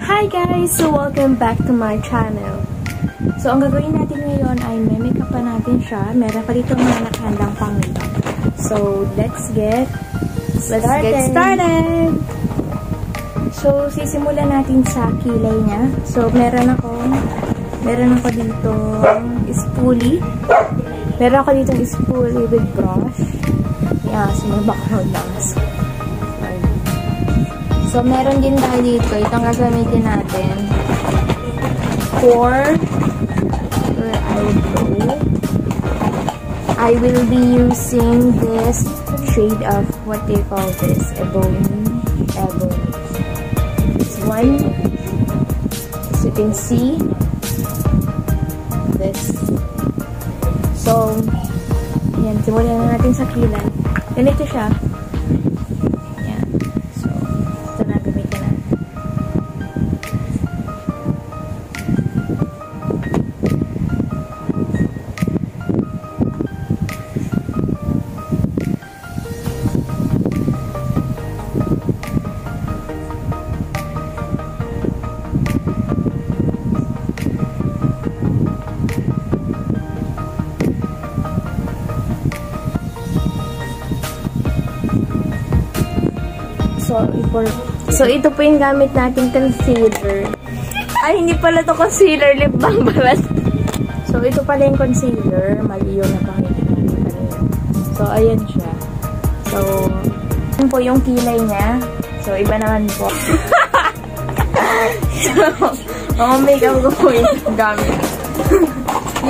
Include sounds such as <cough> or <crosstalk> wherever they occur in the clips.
Hi guys! So welcome back to my channel. So ang gagawin natin ngayon ay may make pa natin siya. Meron pa dito mga nakahandang pang makeup. So let's get let's started. get started! So sisimulan natin sa kilay niya. So meron ako meron ako dito spoolie. Meron ako dito spoolie with brush. Yeah, so may background lang. So, meron din tayo dito. Itong gagamitin natin for for eyebrow. I will be using this shade of what you call this? Ebony. Ebony. This one. As you can see. This. So, yan. Simulan na natin sa kilay. Ganito siya. So, so ito po yung gamit nating concealer. Ay, hindi pala to concealer, lip balm pala. So, ito pala yung concealer. Mali yung napakita natin kanina. So, ayan siya. So, yun po yung kilay niya. So, iba naman po. <laughs> so, mga makeup ko po yung gamit.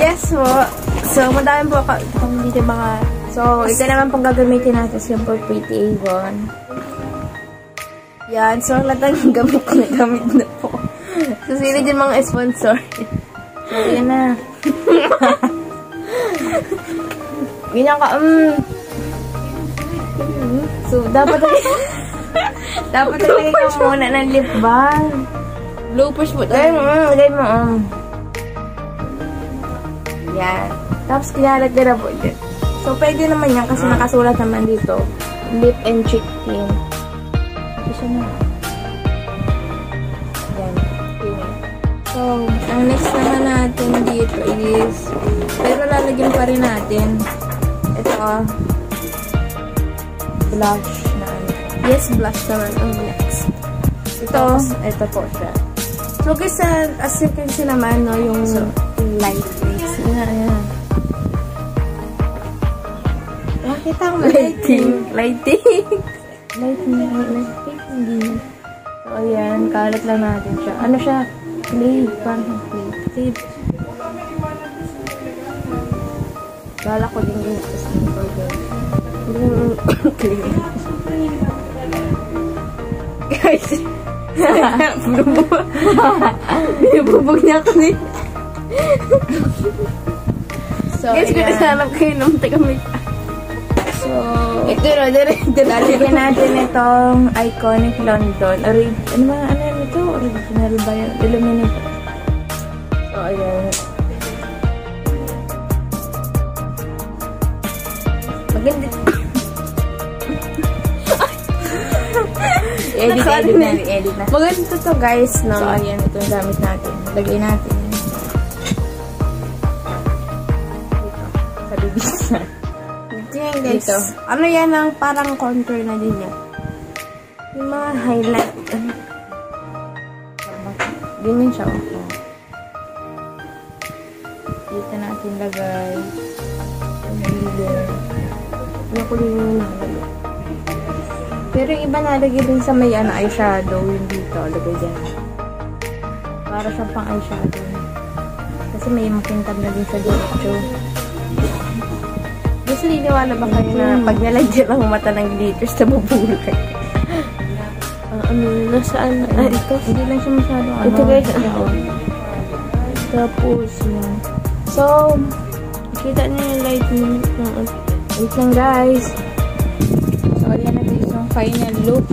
yes po. So, madami po kung dito mga... So, ito naman pong gagamitin natin. Simple Pretty Avon. Yan. So, lahat ng gamit ko na gamit na po. So, sino din mga sponsor? So, yan na. <laughs> Ganyan ka, um. So, dapat dapat talaga ka muna ng lip balm. Bloopers mo. Lagay mo, um, lagay mo, um. Yan. Tapos, kinalat na po dyan. So, pwede naman yan kasi nakasulat naman dito. Lip and cheek tint. Na. Yan. So, ang next naman natin dito is, pero lalagyan pa rin natin. Ito ah. Blush na ano. Yes, blush naman ang next. Ito, ito po siya. So, guys, as you can see naman, no, yung so, light face. Yan, yan. Nakita ko lighting. Lighting. <laughs> lighting. Lighting. Hindi. So, ayan. Kalat lang natin siya. Ano siya? Clay. Parang clay. Clay. Gala ko din yung sa simple girl. Clay. Guys. Binububog niya ako ni. so, Guys, kung nasanap kayo nung taga-makeup. Ito na, ito na. Lalagyan natin itong iconic London. Ori ano ba, ano yan ito? Original ba yun? Illuminate. So, ayan. Maganda. edit, edit na, edit na. Maganda to guys, no? So, ayan, ito yung gamit natin. Lagay natin. Dito, sa bibis na. Guys. Dito. Ano yan ang parang contour na din yan. Yung mga highlight. Ganyan siya. Oh. Dito natin lagay. Ano ko din yung. Pero yung iba nalagay din sa may ano, eyeshadow. Yung dito. Lagay dyan. Para siyang pang eyeshadow. Kasi may makintab na din sa diretso. Gusto niniwala ba kayo na pag nalagyan ang mata ng glitters na bubulay? Uh, ano, nasaan? Ah, ito? Hindi lang siya masyado ano. Ito guys, ano. Tapos, yan. So, kita niyo yung light mo. Wait lang guys. So, yan na guys yung final look.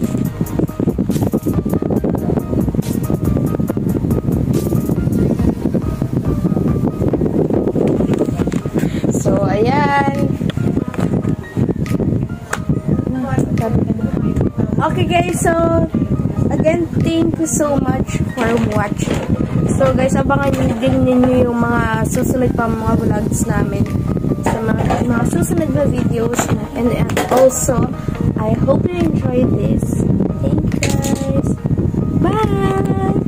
So, ayan. Okay guys, so again, thank you so much for watching. So guys, abangan nyo din ninyo yung mga susunod pa mga vlogs namin sa mga, mga susunod na videos na. And, and also, I hope you enjoyed this. Thank you guys. Bye!